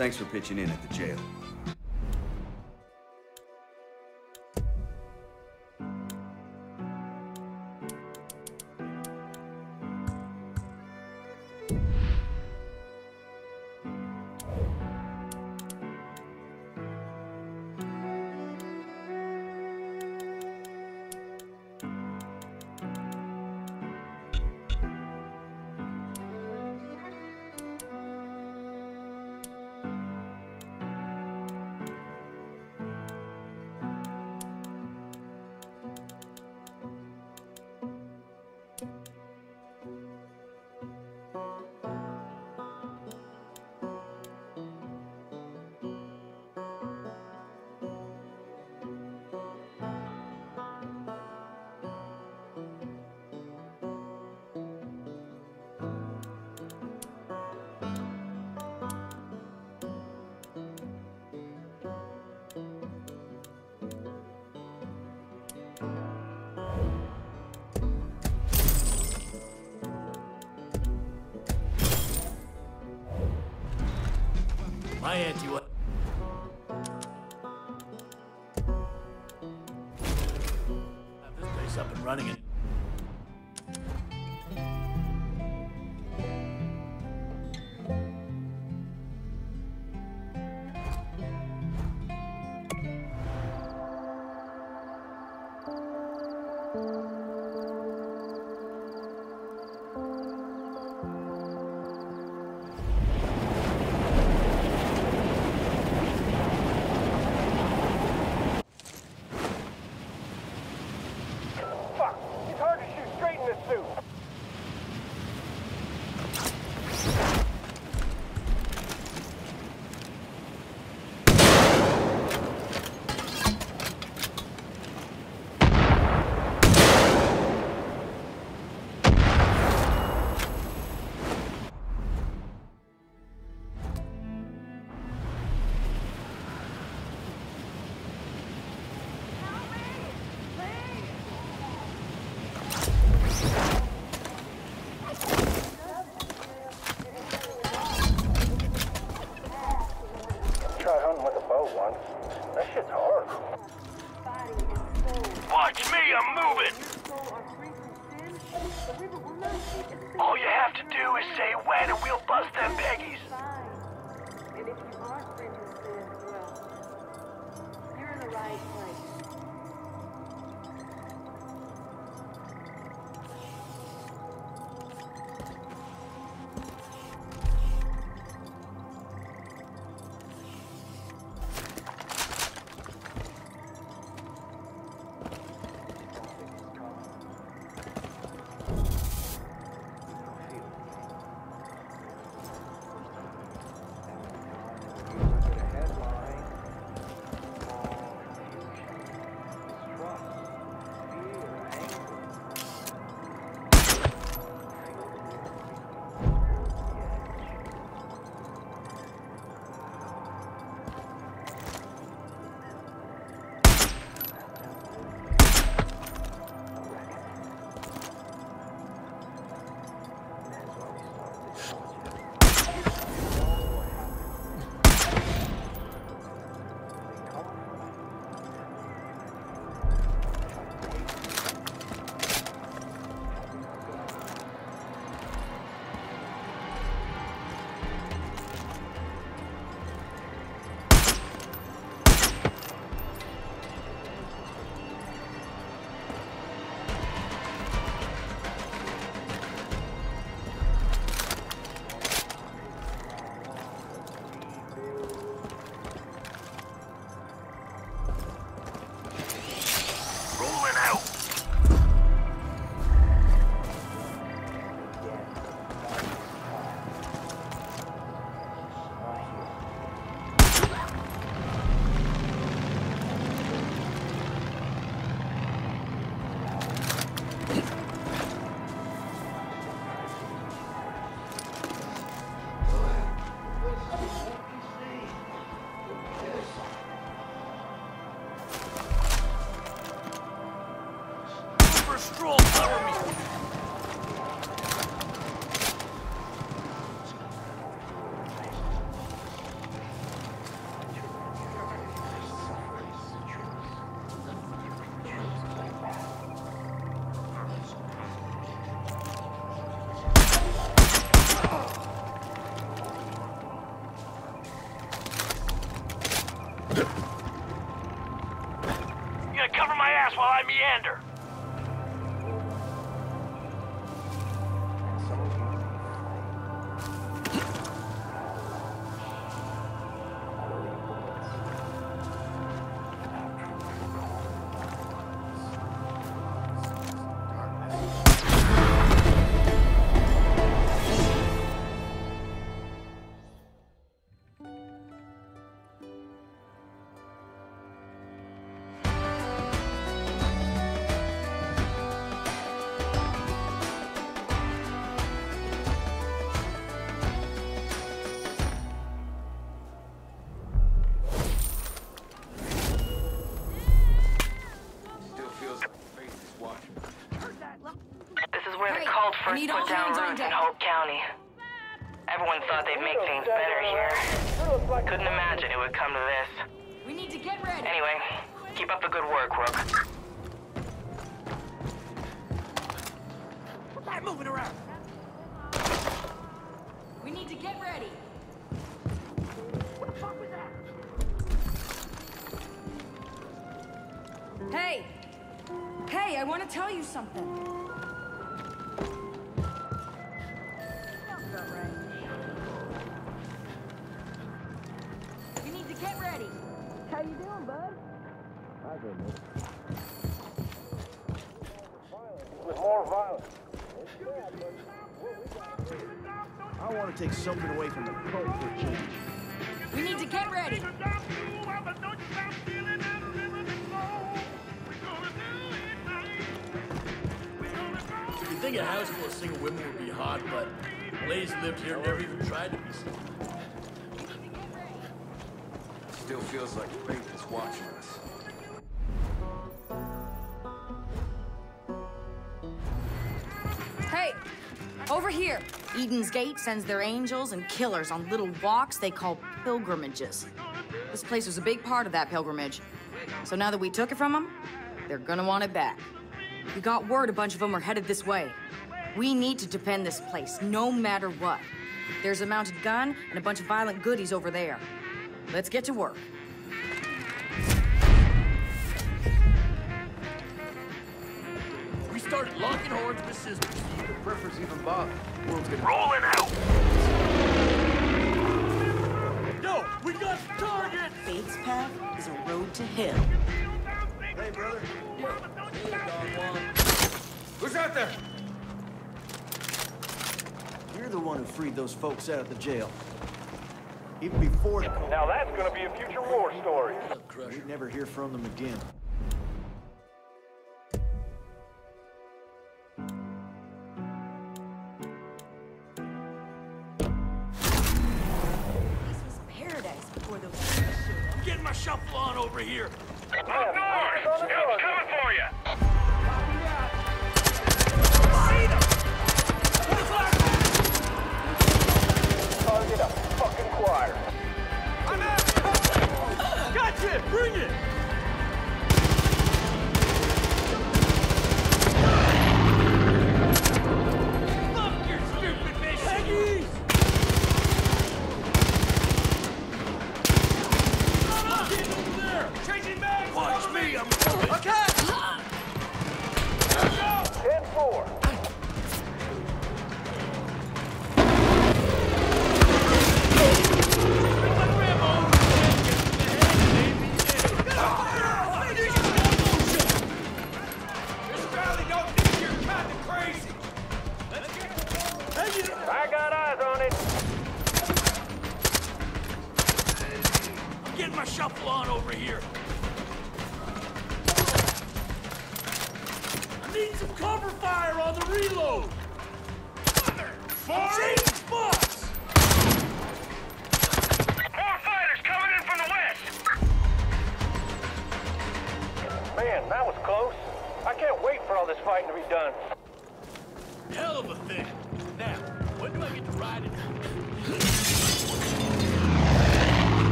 Thanks for pitching in at the jail. up and running. Where Hey, I need all put down hands on roots in deck. Hope County. Everyone thought they'd make things better here. Couldn't imagine it would come to this. We need to get ready. Anyway, keep up the good work, Rook. Stop moving around. We need to get ready. What the fuck was that? Hey! Hey, I want to tell you something. Take something away from the cult for a change. We need to get ready. You'd think a house full of single women would be hot, but ladies who lived here never even tried to be single. Still feels like fate is watching us. Over here. Eden's Gate sends their angels and killers on little walks they call pilgrimages. This place was a big part of that pilgrimage. So now that we took it from them, they're gonna want it back. We got word a bunch of them are headed this way. We need to defend this place, no matter what. There's a mounted gun and a bunch of violent goodies over there. Let's get to work. We started locking horns with sisters. The preference even bother. World's gonna Rolling out! Yo, we got the target! Faith's path is a road to hell. Hey, brother. Who's out there? You're the one who freed those folks out of the jail. Even before the cult, Now that's gonna be a future war story. Up, Crusher. we'd never hear from them again. Over here. Oh.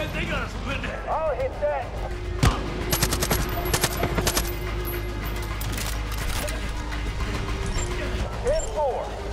Man, they got us lit. I'll hit that. Ten four.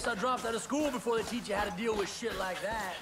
Guess I dropped out of school before they teach you how to deal with shit like that.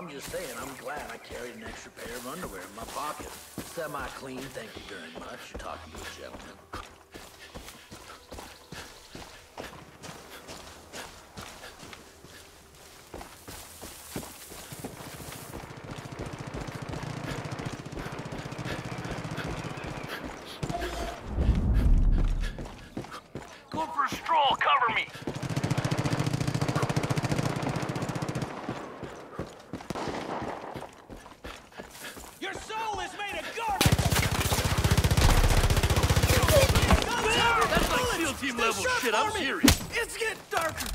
I'm just saying, I'm glad I carried an extra pair of underwear in my pocket. Semi-clean, thank you very much. Talking to a gentleman. Going for a stroll, cover me! Your soul is made of garbage! That's like SEAL team level shit, I'm serious. It's getting darker!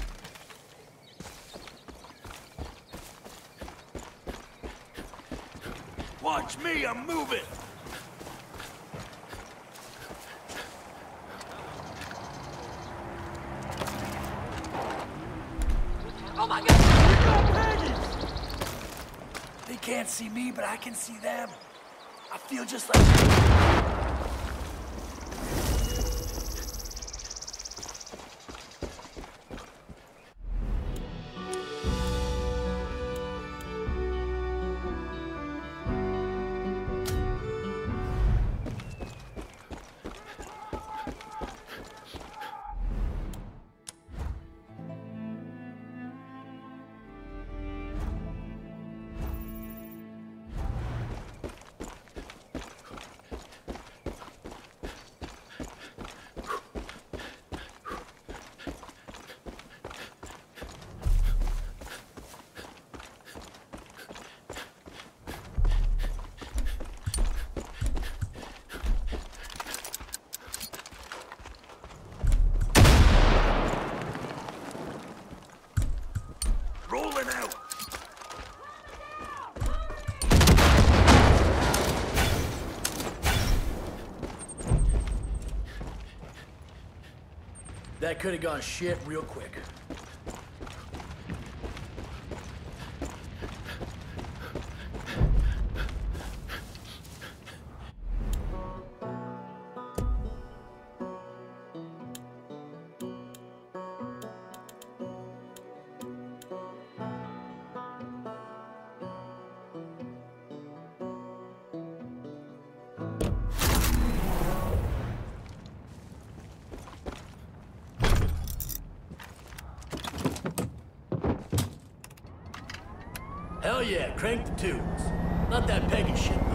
Watch me, I'm moving! Oh my god! We're going Peggy! They can't see me, but I can see them. I feel just like... That could have gone shit real quick. Yeah, crank the tunes. Not that Peggy shit, though.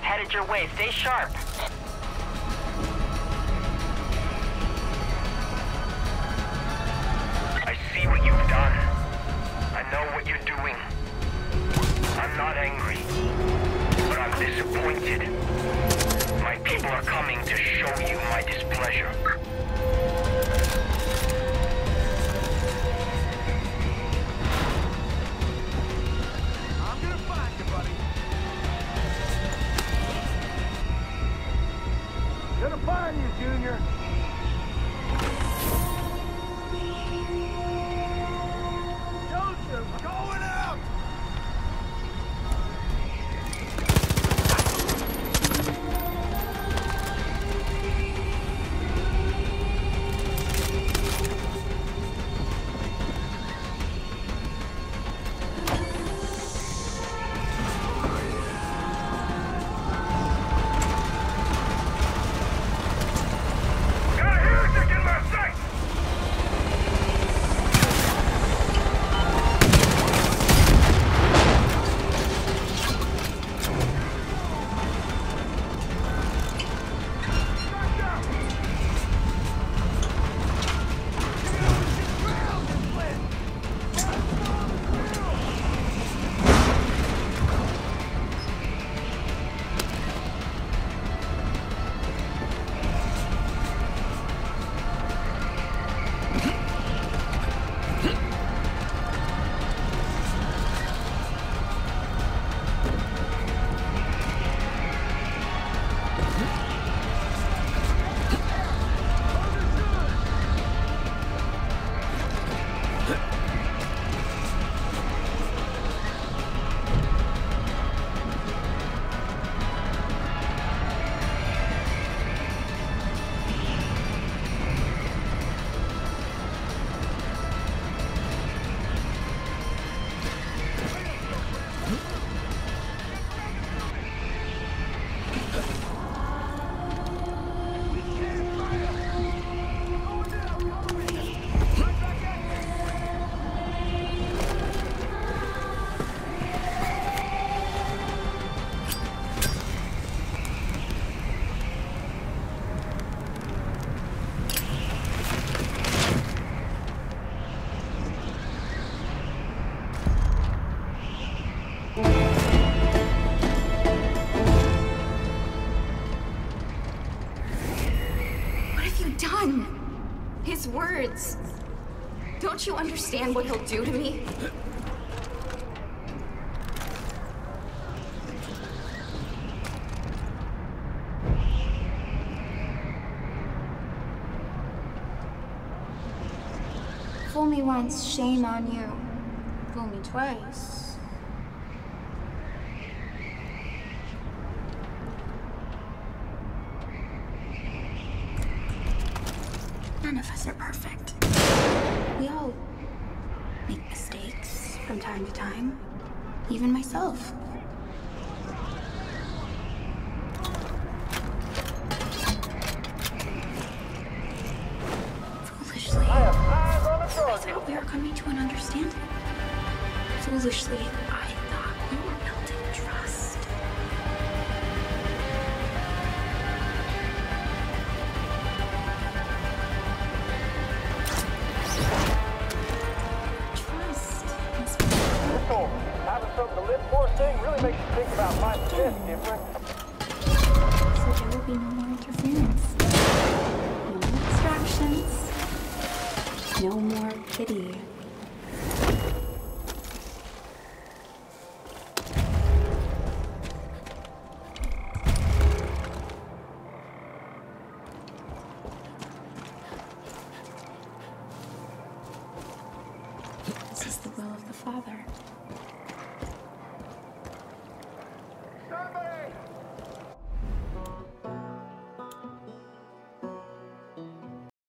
Headed your way. Stay sharp. I see what you've done. I know what you're doing. I'm not angry, but I'm disappointed. My people are coming to show you my displeasure. find you, Junior. Don't you understand what he'll do to me? Fool me once, shame on you. Fool me twice. None of us are perfect. We all make mistakes from time to time. Even myself.